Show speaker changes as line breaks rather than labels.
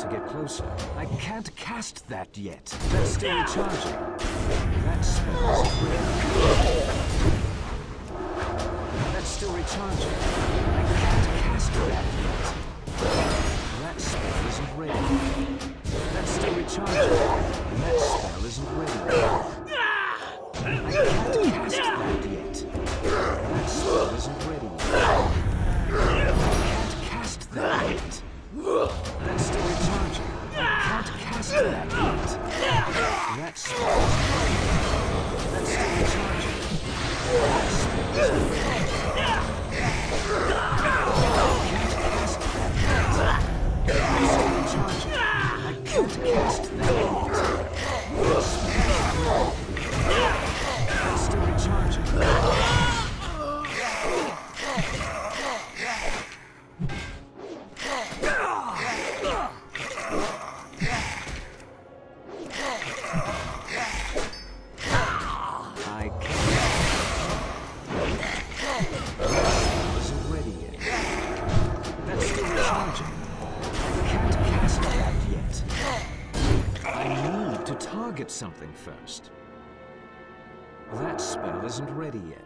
to get closer. I can't cast that yet. That's still recharging. That spell is ready. That's still recharging. I can't cast that yet. That spell isn't ready. That's still recharging. That spell isn't ready. Yet. That's. I can't cast Isn't ready yet. That's can't cast that yet. I need to target something first. That spell isn't ready yet.